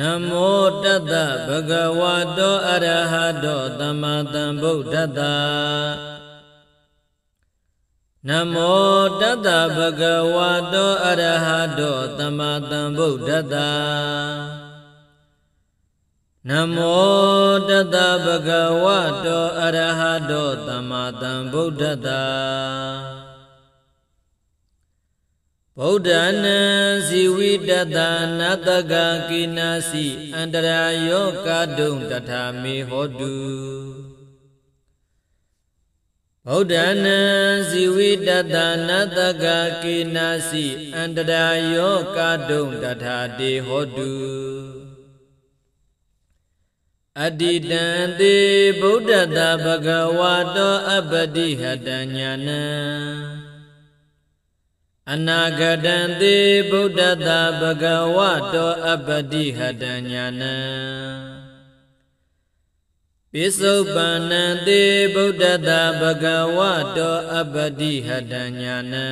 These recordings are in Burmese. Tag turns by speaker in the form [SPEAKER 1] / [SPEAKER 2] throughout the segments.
[SPEAKER 1] နမောတတ္တဗဂဝတောအရဟတောသမ္မာသမ္ဗုဒ္ဓတ္တနမောတတ္တဗဂဝတောအရဟတောသမ္မာသမ္ဗုဒ္ဓတ္တနမောတတ္တဗဂဝတောအရဟတောသမ္မာသမ္ဗုဒ္ဓတ္တ ဗုဒ္ဓနံဇီဝိတတနတကကိနာစီအန္တရာယောကာတုံတထာမေဟောတုဗုဒ္ဓနံဇီဝိတတနတကကိနာစီအန္တရာယောကာတုံတထာတေဟောတုအတ္တိတံသေဗုဒ္ဓတဘဂဝါတောအပတိဟတညာနံ အနာဂတံသေဗုဒ္ဓတဘဂဝတောအပတိဟတညာနံပိစုပန္နံသေဗုဒ္ဓတဘဂဝတောအပတိဟတညာနံ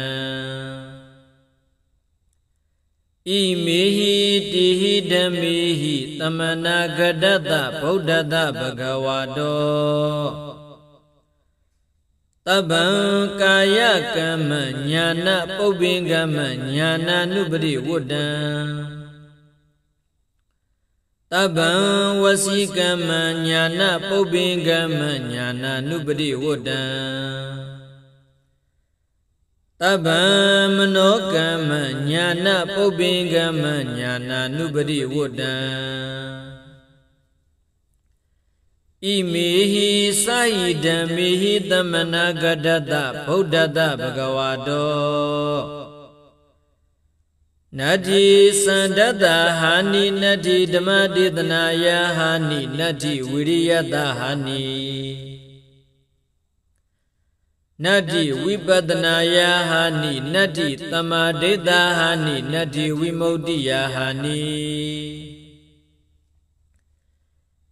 [SPEAKER 1] ဣမေဟိတိဟိဓမေဟိသမနာဂတတဗုဒ္ဓတဘဂဝတော တပ္ပံကာယကမ္မညာနာပုပ္ပင်ကမ္မညာနာနုပရိဝတ္တံတပ္ပံဝစီကမ္မညာနာပုပ္ပင်ကမ္မညာနာနုပရိဝတ္တံတပ္ပံမနောကမ္မညာနာပုပ္ပင်ကမ္မညာနာနုပရိဝတ္တံ ဣမေဟိစာယိဓမ္မေဟိသမနာဂတတဗုဒ္ဓတဘဂဝါတောနတ္တိသန္တတဟာနိနတ္တိဓမ္မဒေသနာယဟာနိနတ္တိဝိရိယတဟာနိနတ္တိဝိပဒနာယဟာနိနတ္တိသမာဓိတဟာနိနတ္တိဝိမု ക്തി ယဟာနိ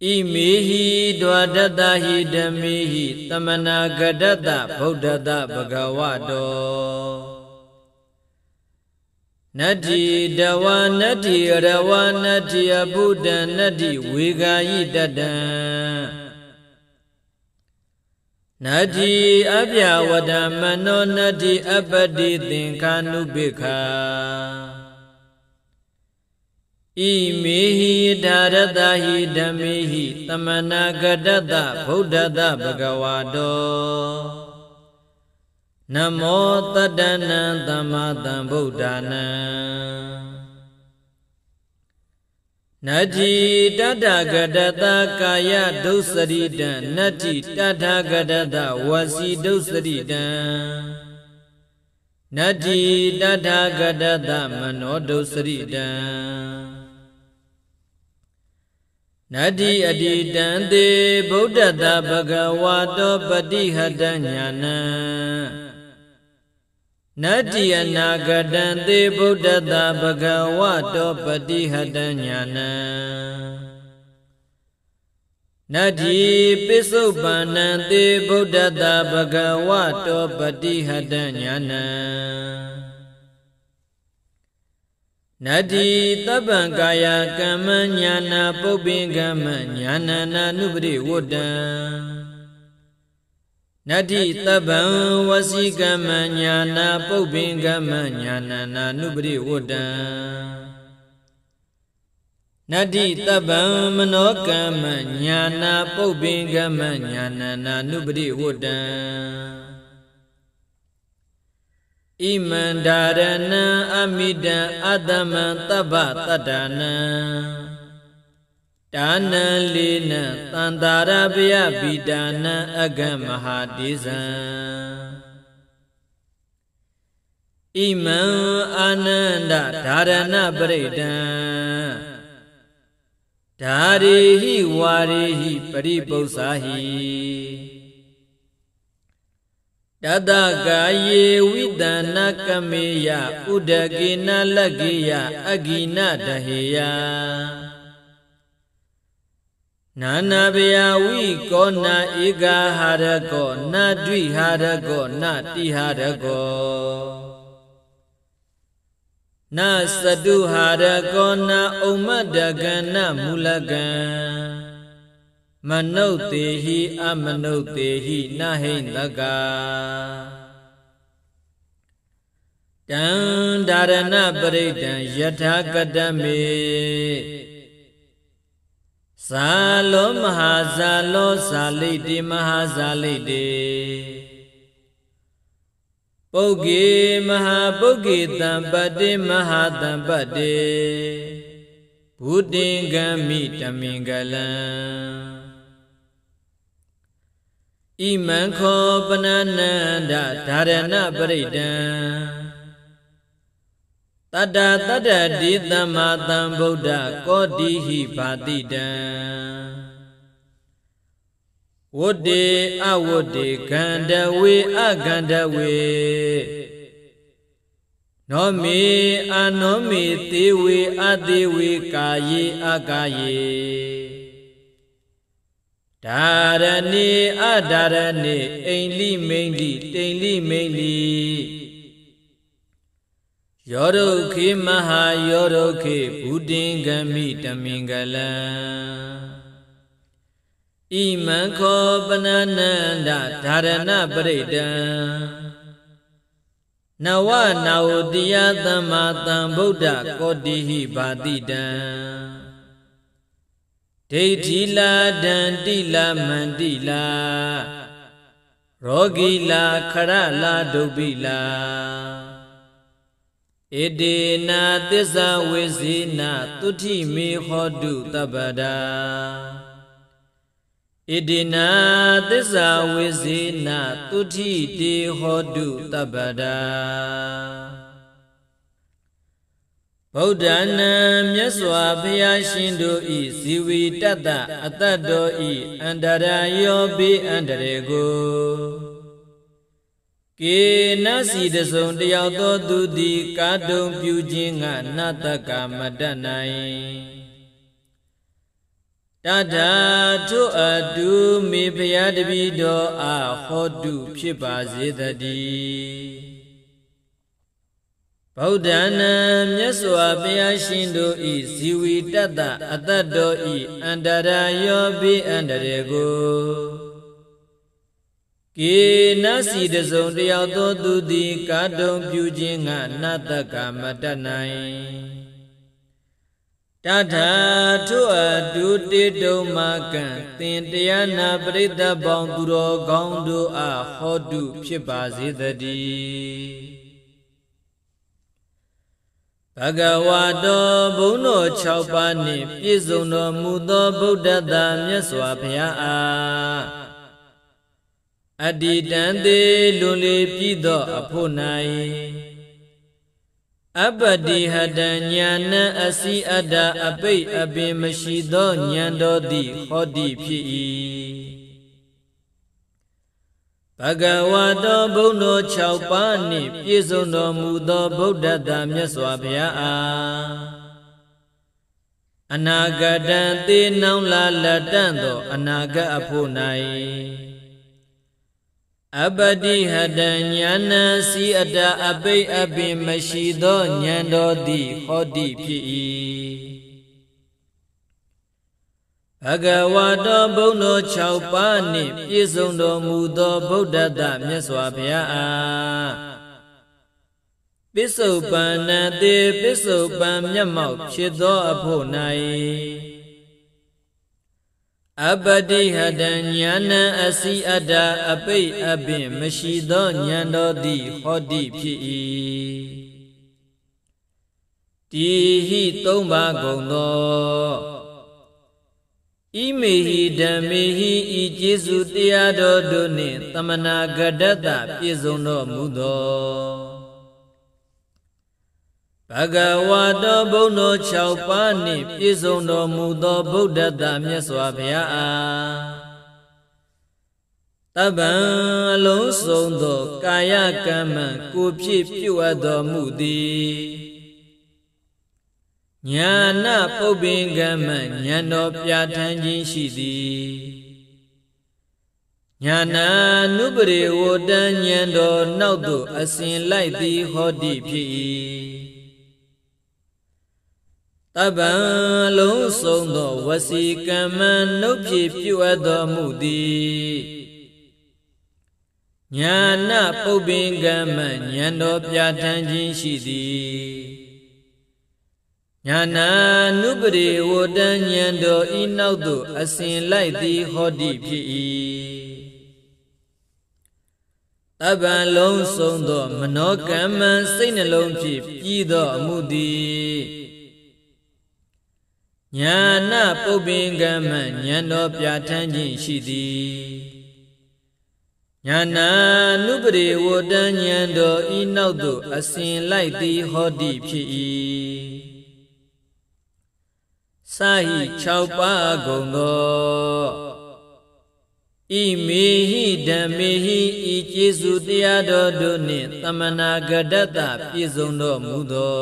[SPEAKER 1] ဣမေဟိဒွါဒတဟိဓမေဟိသမနာဂဒတဗုဒ္ဓတဘဂဝတောနတ္တိတဝနတ္တိရဝနတ္တိအဘုဒ္ဓနတ္တိဝေဂာယိတတံနတ္တိအပြဝဒမနောနတ္တိအပတိသင်္ခာနုပိခာ ဣမေဟိဒါရတဟိဓမ္မေဟိသမနာဂတတဗုဒ္ဓတဘဂဝါတောနမောတတ္တနံသမ္မာသမ္ဗုဒ္ဓနံနတ္တိတတဂတတကာယဒုစရိတံနတ္တိတထဂတတဝစီဒုစရိတံနတ္တိတထဂတတမနောဒုစရိတံ နတ္တိအတိတံသေဗုဒ္ဓတဘဂဝါတောပတိဟတညာနံနတ္တိအနာဂတံသေဗုဒ္ဓတဘဂဝါတောပတိဟတညာနံနတ္တိပိစုပန္နံသေဗုဒ္ဓတဘဂဝါတောပတိဟတညာနံ နတ္တိတပ္ပံကာယကမ္မညာနာပုပ္ပင်ကမ္မညာနာနာနုပရိဝတ္တံနတ္တိတပ္ပံဝစီကမ္မညာနာပုပ္ပင်ကမ္မညာနာနာနုပရိဝတ္တံနတ္တိတပ္ပံမနောကမ္မညာနာပုပ္ပင်ကမ္မညာနာနာနုပရိဝတ္တံ ဣမန္ဒာရဏံအမိတံအတ္တမံတပ္ပတတ္တနံဒါနံလေးနံတန္တာရပယပိတာနံအကမဟာတိဇံဣမံအာနန္ဒဓာရဏပရိဒံဓာရိဟိဝါရိဟိပရိပု္ပ္ပာဟိ တတကာယေဝိတနာကမေယဥဒကေနလကေယအဂိနတဟေယနာနာဘယဝိကောနာဧကဟာရကောနာဒွိဟာရကောနာတိဟာရကောနသတုဟာရကောနာဥမ္မတကနမူလကံ မနုဿေဟိအမနုဿေဟိနဟိတကတံဒါရဏပရိဒံယထာကတမေဇာလောမဟာဇာလောဇာလိတိမဟာဇာလိတိပုဂ္ဂေမဟာပုဂ္ဂေတံပတ္တိမဟာတံပတ္တိဘုတင်ကံမိတမင်္ဂလံ ဣမံခောပနနန္ဒဓာရဏပရိဒံတတ္တတတ္တဒီသမ္မာသမ္ဗုဒ္ဓကောတိဟိဘာတိတံဝတ္တေအဝတ္တေခန္ဓဝေအခန္ဓဝေနောမေအနောမေသေဝေအသေးဝေကာယေအကာယေ ဒါရဏေအဒါရဏေအိန္လိမိန်လိတိန်လိမိန်လိယောဒုခေမဟာယောဒုခေဘုဒ္ဓင်ဂမိတမင်္ဂလံဣမံခောပနနန္ဒဓာရဏပရိတံနဝနာဝတိယသမ္မာသမ္ဗုဒ္ဓကောတိဟိဘာတိတံ ဒိဋ္ဌိလာဒန္တိလာမန္တိလာရောဂီလာခရလာဒုပိလာဣတိနာသစ္စာဝိဇိနာတုတိမေဟောတုတပ္ပဒါဣတိနာသစ္စာဝိဇိနာတုတိတေဟောတုတပ္ပဒါ ဗုဒ္ဓနာမြတ်စွာဘုရားရှင်တို့ဤဇီဝီတတ္တအတ္တတော်ဤအန္တရာယောဘေးအန္တရေကိုကေနစီတစုံတယောက်သောသူသည်ကာတုံပြုခြင်းကနတ္တကမတတ်နိုင်တထာထုအတုမေဖျားတပိတော်အားဟောတုဖြစ်ပါစေတည်း ဗုဒ္ဓနာမြတ်စွာဘုရားရှင်တို့ဤဇီဝီတတ္တအတ္တတော်ဤအန္တရာယောပိအန္တရေကိုကေနစီတစုံတယောက်သောသူသည်ကာတုံပြုခြင်းကနတ္တကမတတ်နိုင်တထာထုအတုတေတုံမကံသင်တရားနာပရိသတ်ပေါင်းသူတော်ကောင်းတို့အားဟောတုဖြစ်ပါစေတည်း ဘဂဝါတော်ဘုန်းတော်6ပါးနှင့်ပြည့်စုံတော်မူသောဗုဒ္ဓတာမြတ်စွာဘုရားအားအတ္တိတံသေးလွန်လေပြီးသောအဖို့၌အပတိဟတံညာဏအစီအတ္တအပိတ်အပင်မရှိသောဉာဏ်တော်သည်ဟောတိဖြစ်၏ ဘဂဝါတော်ဘုန်းတော်6ပါးနှင့်ပြည့်စုံတော်မူသောဗုဒ္ဓတာမြတ်စွာဘုရားအားအနာဂတံသေနောင်လာလက်တန့်သောအနာဂတ်အဖို့၌အပတိဟတညာဏစီအတအပိတ်အပင်မရှိသောဉာဏ်တော်သည်ဟောတိဖြစ်၏ ဘဂဝါတော်ဘုန်းတော်6ပါးနှင့်ပြည့်စုံတော်မူသောဗုဒ္ဓတမြတ်စွာဘုရားအားပစ္စုပန်နတေပစ္စုပန်မျက်မှောက်ဖြစ်သောအဖို့၌အပတိဟတံညာဏအစီအတ္တအပိတ်အပင်မရှိသောဉာဏ်တော်သည်ဟောတိဖြစ်၏တိဟိသုံးပါကုန်သော ဣမေဟိဓမ္မေဟိဤကျေစုတရားတော်တို့နှင့်တမနာဂဒတ္တပြည့်စုံတော်မူသောဘဂဝါတော်ဘုန်းတော်6ပါးနှင့်ပြည့်စုံတော်မူသောဗုဒ္ဓတာမြတ်စွာဘုရားအားတပံအလုံးစုံသော ကာယကမ္မကိုဖြစ်ပြုအပ်တော်မူသည် ညာနာပုပ္ပင်ကမ္မဉာဏ်တော်ပြဋ္ဌာန်းခြင်းရှိသည်ညာနာနုပရိဝတ္တဉာဏ်တော်နောက်သို့အစဉ်လိုက်သည်ဟောတိဖြစ်၏တပံလုံးစုံသောဝစီကမ္မနှုတ်ဖြင့်ပြုအပ်တော်မူသည်ညာနာပုပ္ပင်ကမ္မဉာဏ်တော်ပြဋ္ဌာန်းခြင်းရှိသည် ညာနာနုပရိဝတံဉာဏ်တော်ဤနောက်သို့အစဉ်လိုက်သည်ဟောတိဖြစ်၏တပံလုံးစုံသော မနောကမ္မစိတ်နှလုံးဖြင့်ပြီးသောအမှုသည်ညာနာပုပ္ပင်ကမ္မဉာဏ်တော်ပြဋ္ဌာန်းခြင်းရှိသည်ညာနာနုပရိဝတ္တဉာဏ်တော်ဤနောက်သို့အစဉ်လိုက်သည်ဟောတိဖြစ်၏ စာဟိ6ပါးကုန်သောဣမေဟိဓမ္မေဟိဤကျေစုတရားတော်တို့နှင့်တမနာဂဒတပြည့်စုံတော်မူသော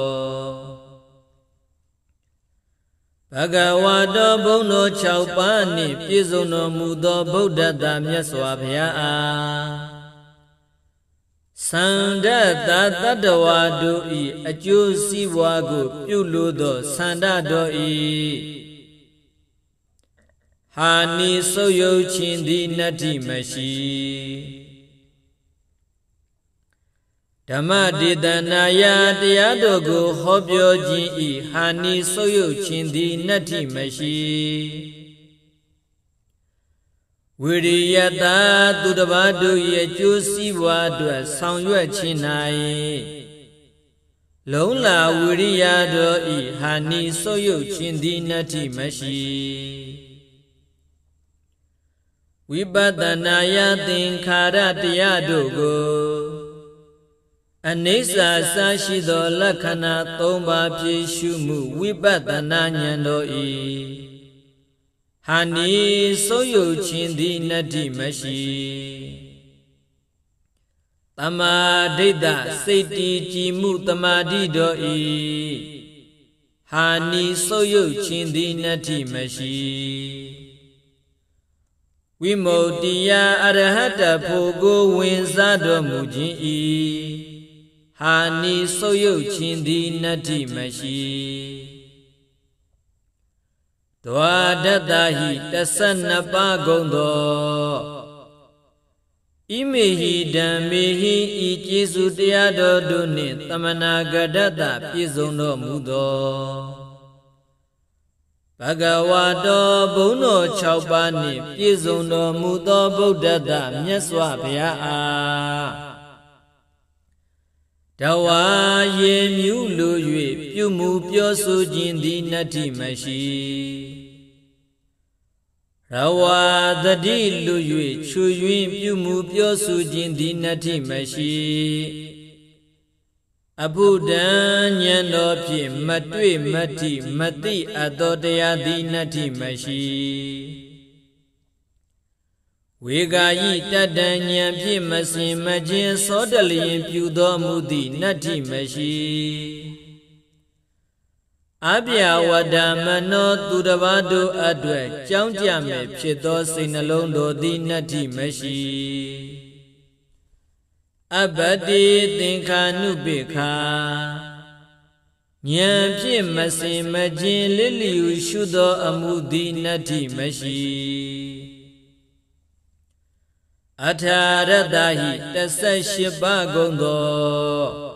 [SPEAKER 1] ဘဂဝါတော်ဘုံတော်6ပါးနှင့်ပြည့်စုံတော်မူသောဗုဒ္ဓတာမြတ်စွာဘုရားအား သန္ဒတတတ္တဝါတို့ဤအကျိုးစီးပွားကို ပြုလို့သောသန္ဒတော်ဤဟာနိဆုပ်ယုတ်ခြင်းသည်နတ္တိမရှိဓမ္မဒေသနာယတရားတော်ကိုဟောပြောခြင်းဤဟာနိဆုပ်ယုတ်ခြင်းသည်နတ္ထိမရှိ ဝိရိယတာသူတစ်ပါးတို့ရဲ့ကျိုးစည်းပွားအတွက်ဆောင်ရွက်ခြင်း၌လုံးလာဝိရိယတော်ဤဟာနိဆုပ်ယုတ်ခြင်းသည်နတ္ထိမရှိဝိပဿနာယသင်္ခါရတရားတို့ကိုအနိစ္စစရှိသောလက္ခဏာ၃ပါးဖြည့်ရှုမှုဝိပဿနာဉာဏ်တော်ဤ ဟာနိစိုးယုတ်ခြင်းသည်နတ္တိမရှိတမာဒိဋ္ဌစိတ်တည်ကြည်မှုတမာတိတော်ဤဟာနိစိုးယုတ်ခြင်းသည်နတ္တိမရှိဝိမု ക്തി ယအရဟတဖို့ကိုဝင်စားတော်မူခြင်းဤဟာနိဆုပ်ယုတ်ခြင်းသည်နတ္တိမရှိ ဒွါဒတ္တဟိ12ပါးကုန်သောဣမေဟိဓမ္မေဟိဤကျေစုတရားတော်တို့နှင့်တမနာဂဒတ္တပြည့်စုံတော်မူသောဘဂဝါတော်ဘုံတော်6ပါးနှင့်ပြည့်စုံတော်မူသောဗုဒ္ဓတမြတ်စွာဘုရားအား တဝါရေမြူးလို၍ပြုမှုပြောဆိုခြင်းသည်နတ္ထိမရှိရဝါတတိလူ၍ချွယွင်းပြုမှုပြောဆိုခြင်းသည်နတ္ထိမရှိအဘုဒ္ဓံဉာဏ်တော်ဖြင့်မတွေ့မတိမသိအပ်သောတရားသည်နတ္ထိမရှိ ဝေဂာယိတတံဉာဏ်ဖြင့်မစင်မခြင်းစောတလျင်ပြုသောမူသည့်နတ္ထိမရှိအပြဝဒမနောသူတစ်ပါးတို့အတွက်ကြောင်းကြမဲ့ဖြစ်သောစိတ်နှလုံးတို့သည်နတ္ထိမရှိအဘတိသင်္ခာနုပိခာဉာဏ်ဖြင့်မစင်မခြင်းလစ်လျူရှုသောအမှုသည်နတ္ထိမရှိ အထာရတဟိ18ပါးကုန်သော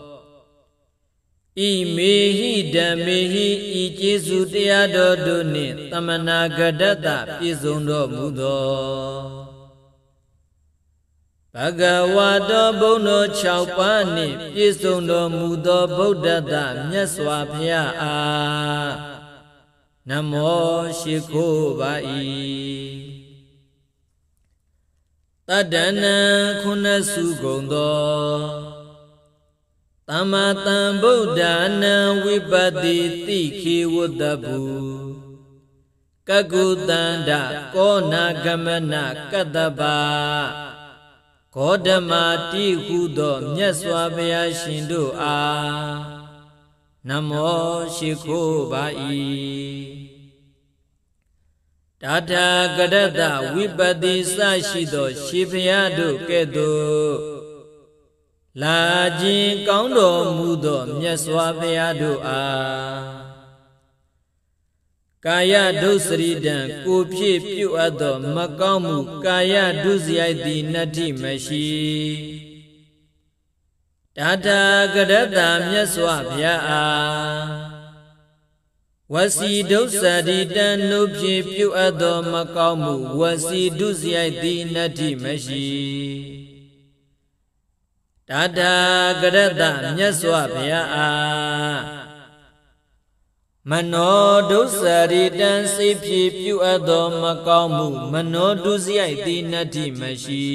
[SPEAKER 1] ဣမေဟိဓမ္မေဟိဤကျေစုတရားတော်တို့နှင့်တမနာဂဒတပြည့်စုံတော်မူသောဘဂဝါတော်ဘုံတော်6ပါးနှင့်ပြည့်စုံတော်မူသောဗုဒ္ဓတမြတ်စွာဘုရားအားနမောရှိခိုးပါ၏ တတ္တနံခုနစုကုန်သောသမ္မာတံဗုဒ္ဓနံဝိပတိတိခေဝတ္တဘူကကုတန္တကောနာဂမနကတ္တပါဂေါတမတိဟုသောမြတ်စွာဘုရားရှင်တို့အားနမောရှိခိုးပါ၏ တာထာကရတဝိပတိစရှိသောရှင်ဘုရားတို့ကဲ့သို့လာခြင်းကောင်းတော်မူသောမြတ်စွာဘုရားတို့အားကာယဒုစရိတံကိုဖြစ်ပြုအပ်သောမကောင်းမှုကာယဒုစရိုက်သည်နတ္တိမရှိတာတာကရတ္တမြတ်စွာဘုရားအား ဝစီဒုစရိတံနုဖြစ်ပြုအပ်သောမကောင်းမှုဝစီဒုစရိုက်သည်နတ္တိမရှိတာတာကရတ္တမြတ်စွာဘုရားအားမနောဒုစရိတံစိတ်ဖြစ်ပြုအပ်သောမကောင်းမှုမနောဒုစရိုက်သည်နတ္တိမရှိ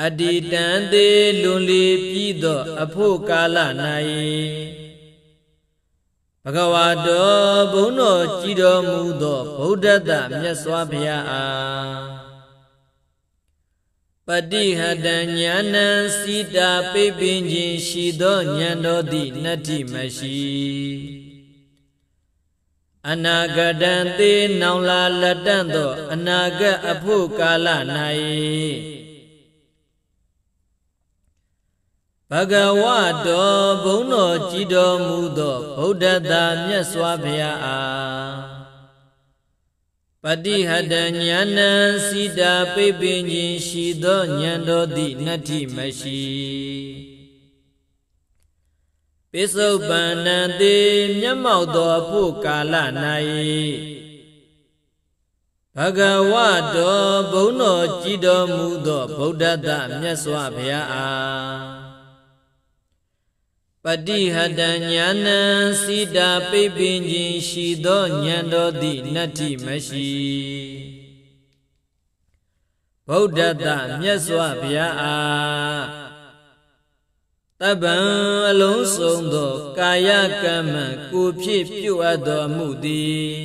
[SPEAKER 1] အတ္တိတံသေးလွန်လေပြီးသော အဖို့ကာလ၌ဘ ဂဝါတော်ဘုန်းတော်ကြည်တော်မူသောဗုဒ္ဓတမြတ်စွာဘုရားအားပတိဟတဉာဏံစီတာပိပင်ခြင်းရှိသောဉာဏ်တော်သည်နတ္တိမရှိအနာဂတံသေနောင်လာလက်တန့်သောအနာဂတ်အဖို့ကာလ၌ ဘဂဝတော်ဘုန်းတော်ကြည်တော်မူသောဗုဒ္ဓသာမြတ်စွာဘုရားအားပတိဟတဉာဏံစိတာပိပင်ခြင်းရှိသောဉာဏ်တော်သည်နတ္ထိမရှိပိစုပန္နံတေမျက်မှောက်သောဖို့ကာလ၌ဘဂဝတော်ဘုန်းတော်ကြည်တော်မူသောဗုဒ္ဓတမြတ်စွာဘုရားအား ပတိဟတဉာဏံစိတာပိပင်ခြင်းရှိသောဉာဏ်တော်သည်နတ္တိမရှိဗုဒ္ဓတမြတ်စွာဘုရားအားတပံအလုံးစုံသောကာယကမ္မကိုဖြစ်ပြုအပ်တော်မူသည်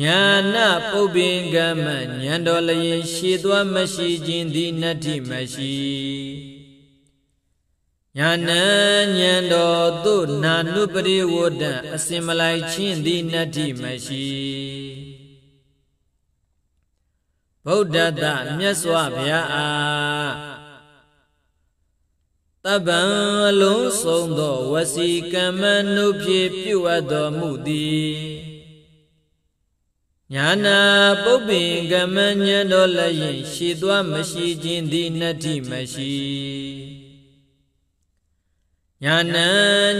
[SPEAKER 1] ညာနာပုပ္ပင်ကမ္မဉာဏ်တော်လျင်ရှည်သွားမရှိခြင်းသည်နတ္တိမရှိ ညာဏဉဏ်တော်သို့နာနုပရိဝဒံအစင်မလိုက်ချင်းသည်နတ္တိမရှိဗုဒ္ဓတမြတ်စွာဘုရားအားတပံအလုံးစုံသောဝစီကမ္မနုဖြင့်ပြုအပ်တော်မူသည်ညာနာပုပ္ပင်ကမ္မဉဏ်တော်လည်းရှိသွားမရှိခြင်းသည်နတ္တိမရှိ ညာဏ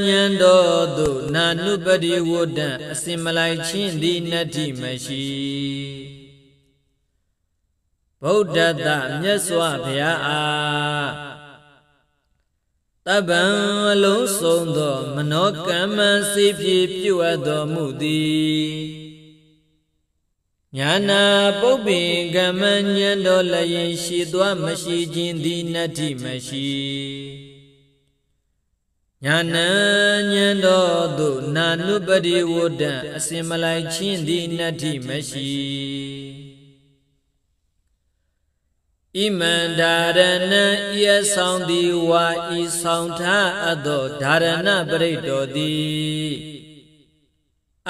[SPEAKER 1] ဉဏ်တော်သို့နာနုပတိဝဒ္ဒံအစင်မလိုက်ချင်းသည်နတ္တိမရှိဗုဒ္ဓတမြတ်စွာဘုရားအားတပံအလုံးစုံသော မနောကမ္မစေပြေပြုအပ်တော်မူသည်ညာနာပုပ္ပိကမ္မဉဏ်တော်လည်းရှိသွားမရှိခြင်းသည်နတ္တိမရှိ ညာဏဉဏ်တော်သို့နာနုပတိဝဒံအစင်မလိုက်ချင်းသည်နတ္ထိမရှိဣမန္ဒာရဏံဤအဆောင်သည်ဝါဤဆောင်ထားအပ်သောဓာရဏပရိတ်တော်သည်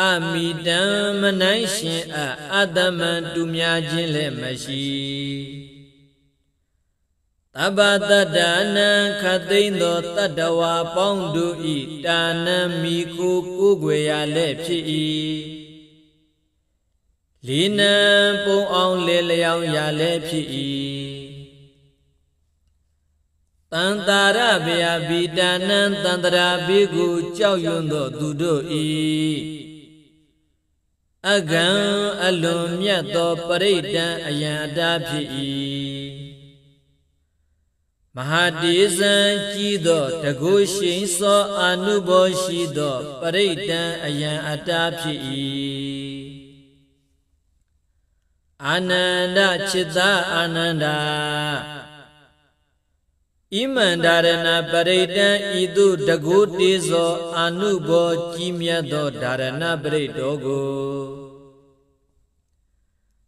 [SPEAKER 1] အမိတံမနိုင်ရှင်အအတ္တမံတူများခြင်းလည်းမရှိ တပ္ပတတ္တနံခသိမ့်သောတတ္တဝါပေါင်းတို့ဤတာနံမိကိုကိုွယ်ရလည်းဖြစ်၏လီနံပုံအောင်လေလျောင်းရလည်းဖြစ်၏တန်တာရဗျာဘိတာနံတန်တရာဘေကိုကြောက်ရွံ့သောသူတို့ဤအကံအလွန်မြတ်သောပရိဒံအယံအတားဖြစ်၏ မဟာတေဇံကြီးသောတကုရှိန်သောအာနုဘောရှိသောပရိဒံအယံအတားဖြစ်၏အာနန္ဒจิตာအာနန္ဒာဣမန္ဒရဏပရိဒံဤသို့တကုတေဇောအာနုဘောကြီးမြတ်သောဒါရဏပရိတောကို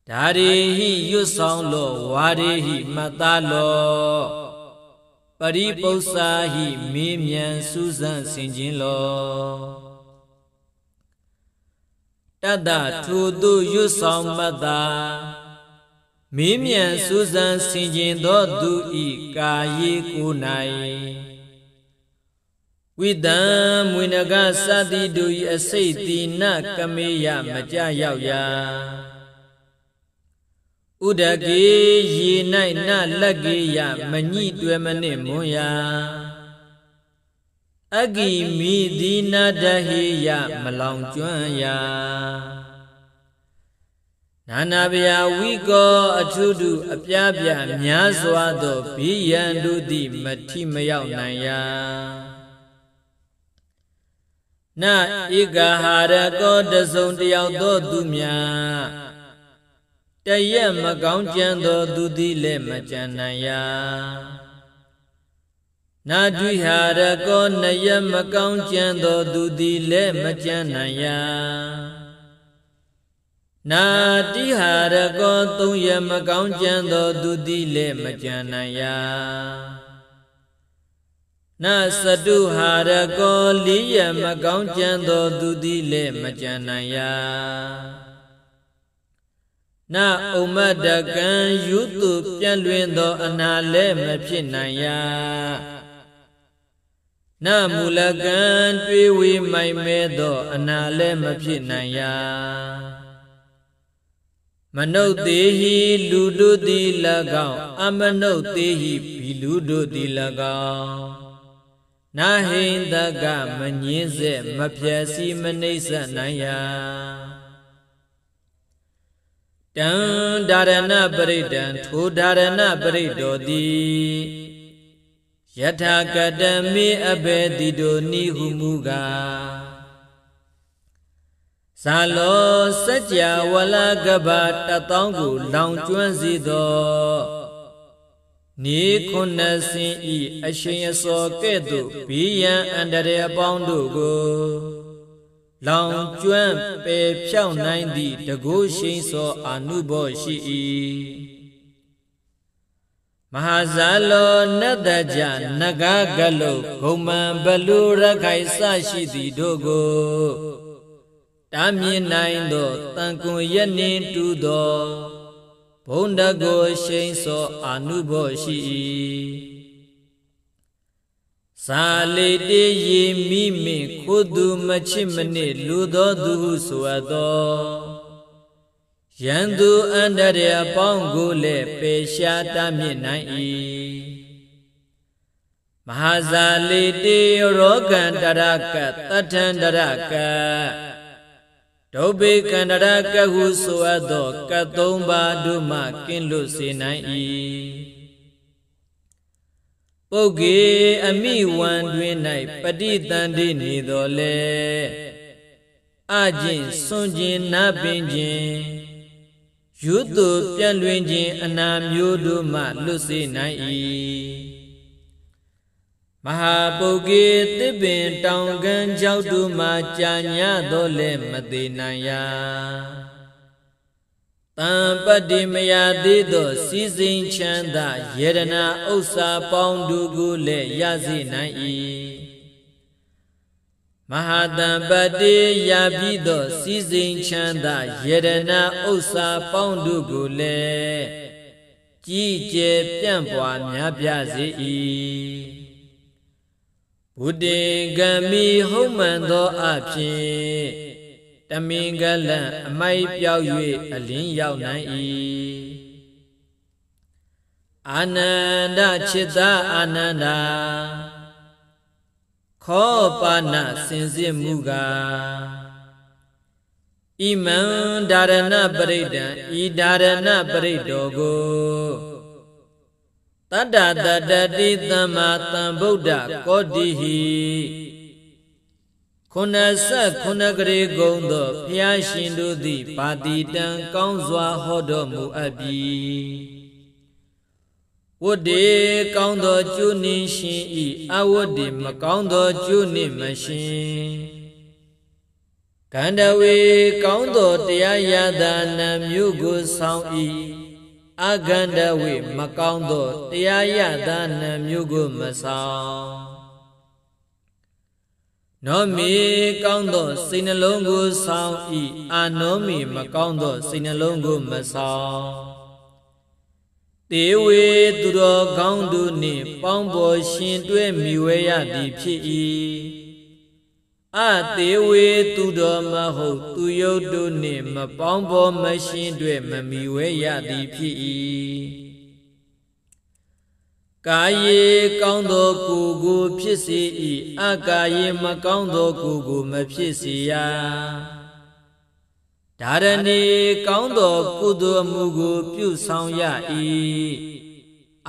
[SPEAKER 1] ဒါရီဟိရွတ်ဆောင်လောဝါရီဟိမတ္တလော ပရိပု္ပ္ပာဟိမေးမြန်းစူးစမ်းဆင်ခြင်းလောတတ္တထိုသူရွတ်ဆောင်မတ်တာမေးမြန်းစူးစမ်းဆင်ခြင်းသောသူဤကာယေကို၌ဩဝိတံမွေနကစတိတို့ဤအစိတ်တိနကမေယမကြရောက်ရာ ဥဒကေရေ၌နလက်ကေယမညိတွယ်မနစ်မွန်ရာအဂိမိသီနာတဟိယမလောင်ကျွမ်းရာနာနာဗျာဝိကောအထုတုအပြားပြများစွာသောဘိယံတို့သည်မထိမရောက်နိုင်ရာနဧကဟာရကောတစုံတယောက်သောသူများ တရက်မကောင်းကြံသောသူသည်လည်းမကြံနိုင်ရာနာဒွိဟာရကောနယမကောင်းကြံသောသူသည်လည်းမကြံနိုင်ရာနာတိဟာရကောသုံးရမကောင်းကြံသောသူသည်လည်းမကြံနိုင်ရာနသတုဟာရကောလေးရမကောင်းကြံသောသူသည်လည်းမကြံနိုင်ရာ နဥမတကံယုတုပြန့်လွင်သော အနာလည်းမဖြစ်နိုင်ရာနမူလကံတွေးဝေမိုင်မဲသော အနာလည်းမဖြစ်နိုင်ရာမနုဿေဟိလူတို့သည်၎င်းအမနုဿေဟိဘီလူတို့သည်၎င်းနာဟိန္တကမငင်းစေမဖြက်စီမနှိမ့်ဆက်နိုင်ရာ တံဒါရဏပရိဒံထိုဒါရဏပရိတောတိယထာကတမေအဘေတိတို့နိဟုမူကားဇာလောစัจ java ဝလကဘာတတောင်းကိုလောင်ကျွမ်းစေသောနေခုနစင်ဤအရှင်အစောကဲ့သို့ဘီယံအန္တရာအပေါင်းတို့ကို လောင်ကျွမ်းပေဖြောက်နိုင်သည့်တကုရှိန်စောအာနုဘောရှိ၏မဟာဇာလောနတ္တကြနဂကလုဂုံမံဘလူရခိုင်စရှိသည်တို့ကိုတာမြင်နိုင်သောတန်ကွန်ရနေတူသောဘုံတကိုရှိန်စောအာနုဘောရှိ၏ သာလေတေရေမိမိခိုသူမချစ်မနစ်လူသောသူဟုဆိုအပ်သောယံသူအန္တရာအပေါင်းကိုလည်းပေရှားတားမြစ်နိုင်၏မဟာဇာလိတေရောကံတရကတထံတရကဒုဗေကန္တရကဟုဆိုအပ်သောကသုံးပါးတို့မှကင်းလွတ်စေနိုင်၏ ပုဂ္ဂေအမိဝံတွင်၌ပဋိသန္ဓိနေတော်လေအကျင့်စွန့်ခြင်းနပင်ခြင်းရွတ်သူပြန့်လွင်ခြင်းအနာမျိုးတို့မှလွတ်စေနိုင်၏မဟာပုဂ္ဂေသစ်ပင်တောင်ကန်းကြောက်တို့မှကြာညတော့လည်းမသေးနိုင်ရာ တံပတ္တိမယသေးသောစီစဉ်ချမ်းသာယေရနာဥစ္စာပေါင်းတို့ကိုလည်းရစေနိုင်၏မဟာတံပတိယပြီးသောစီစဉ်ချမ်းသာယရနာဥစ္စာပေါင်းတို့ကိုလည်းကြည်ကျယ်ပြန့်ပွားများပြားစေ၏ဘုဒ္ဓေကမိဟုတ်မှန်သောအဖြစ် တမင်္ဂလံအမိုက်ပြောက်၍အလင်းရောက်နိုင်၏အာနန္ဒจิตာအာနန္ဒာခောပါဏစင်စစ်မှုကဣမံဒါရဏပရိဒံဤဒါရဏပရိတောကိုတတ္တတတတိသမ္မာသမ္ဗုဒ္ဓကောတိဟိ ခုနဆက်ခုနကရေဂုံသောဖျားရှင်တို့သည်ပါတိတံကောင်းစွာဟောတော်မူအပ်ပြီဝတ္တေကောင်းသောကျိုးနှင်းရှင်ဤအဝတ္တေမကောင်းသောကျိုးနှင့်မရှင်ကန္တဝေကောင်းသောတရားရတာနာမျိုးကိုဆောင်ဤအကန္တဝေမကောင်းသောတရားရတာနာမျိုးကိုမဆောင် နောမီကောင်းသောစိတ်နှလုံးကိုဆောင်ဤအာနောမီမကောင်းသောစိတ်နှလုံးကိုမဆောင်တေဝေသူတော်ကောင်းတို့နှင့်ပေါင်းပေါ်ရှင်တွဲမိဝဲရသည်ဖြစ်၏အသေးဝေသူတော်မဟုတ်သူယုတ်တို့နှင့်မပေါင်းဖော်မရှင်းတွေ့မမီဝဲရသည်ဖြစ်၏ ကာယေကောင်းသောကိုကိုဖြစ်စေ၏အကာယေမကောင်းသောကိုကိုမဖြစ်စေရဒါရဏီကောင်းသောကုသိုလ်မှုကို ပြုဆောင်ရ၏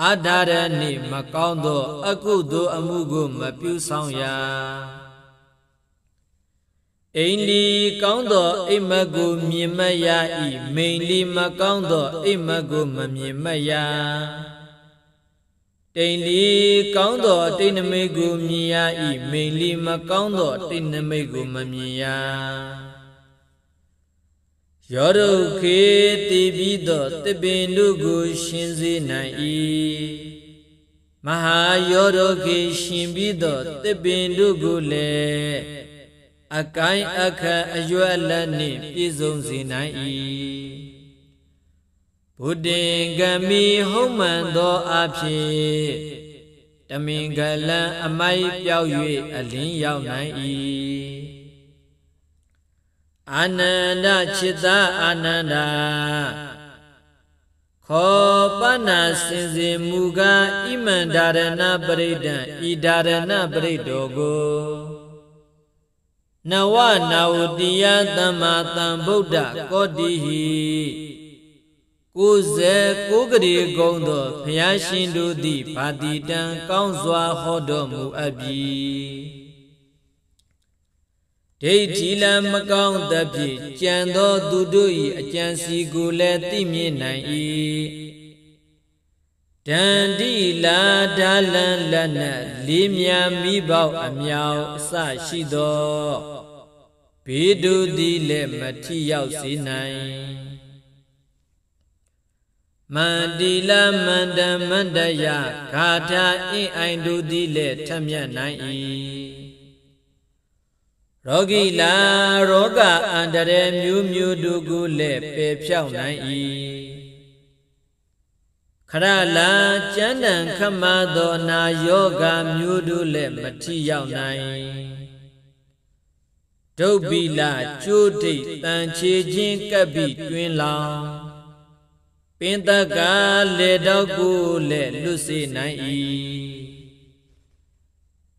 [SPEAKER 1] အာဒါရဏီမကောင်းသော အကုသိုလ်အမှုကိုမပြုဆောင်ရအိန္ဒီကောင်းသောအိမ်မက်ကိုမြင်မရ၏မိန်လီမကောင်းသောအိမ်မက်ကိုမမြင်မရ တိန်လီကောင်းသောတိန်နမိတ်ကိုမြင်ရ၏မိန်လီမကောင်းသောတိန်နမိတ်ကိုမမြင်ရယောဒုခေတိပြီးသောတပင်တို့ကိုရှင်းစေနိုင်၏မဟာယောဒုခေရှင်ပြီးသောတပင်တို့ကိုလည်းအကိုင်းအခက်အရွယ်လက်နှင့်ပြည့်စုံစေနိုင်၏ ဘုဒ္ဓင်ကမိဟုတ်မှန်သောအဖြစ်တမင်ကလံအမိုက်ပြောက်၍အလင်းရောက်နိုင်၏အာနန္ဒจิตာအာနန္ဒာခောပနာစင်စေမူကားဣမန္ဒါရဏပရိဒံဤဒါရဏပရိတောကိုနဝနာဝတိယသမ္မာသမ္ဗုဒ္ဓကောတိဟိ ကိုယ်စေကိုကရေကုံသောဘုရားရှင်တို့သည်ဗာတိတံကောင်းစွာဟောတော်မူအပ်ပြီဒိဋ္ဌိလမကောင်းသဖြင့်ကြံသောသူတို့၏အကြံစီကိုလည်းသိမြင်နိုင်၏ဒန္တိလာဒါလံလက်နက်လေးမြမိပေါအမြောက်အစရှိသောဘေးတို့သည်လည်းမထီရောက်စေနိုင် မန္တိလမန္တမန္တယဂါထာအင်းအိုင်တို့သည်လည်းထမြတ်နိုင်၏ရောဂီလာရောဂအန္တရာယ်မျိုးမျိုးတို့ကိုလည်းပယ်ဖြောက်နိုင်၏ခရလာကျမ်းတန်ခမသောနာယောဂမျိုးတို့လည်းမထီရောက်နိုင်ဒုတ်ပိလကျိုးဒိတ်တန်ချေခြင်းကပ်ပြီးတွင်လောင် ပင်တကလေတော့ကိုလည်းလွတ်စေနိုင်၏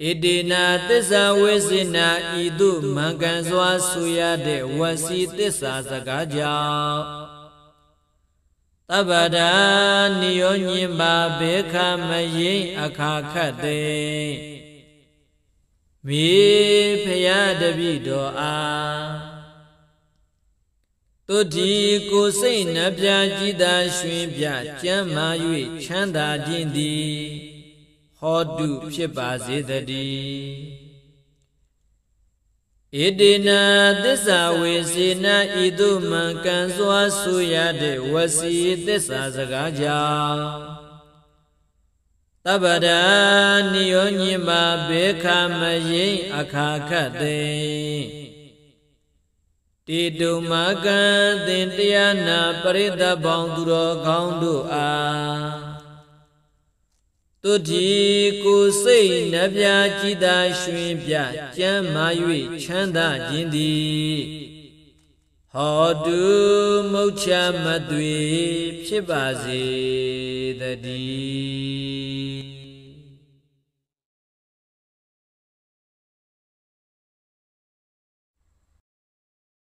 [SPEAKER 1] ဣတိနာသစ္စာဝိစေနာဤသို့မံကန်စွာဆိုရတဲ့ဝစီသစ္စာစကားကြောင့်တဗ္ဗဒာနိယောညင်ပါဘေခမယိအခါခတ်တဲ့မေဖရာတပိတော်အား တုတိကိုစိတ်နှပြကြည်သာရွှင်ပြကျမ်းမာ၍ချမ်းသာခြင်းသည်ဟောတုဖြစ်ပါစေတည်းဣတိနာသစ္စာဝေစေနာဤသို့မှန်ကန်စွာဆိုရတဲ့ဝစီသစ္စာစကားကြောင့်တပ္ပဒာနိယောညိမဘေခမယိအခါခတ်သိ တေတုမကံသင်တရားနာပရိသတ်ပေါင်းသူတော်ကောင်းတို့အားတုတိကိုစိတ်နှပြကြည်သာရွှင်ပြကြမ်းမာ၍ချမ်းသာခြင်းသည်ဟောတုမုတ်ချမသွေဖြစ်ပါစေတည်း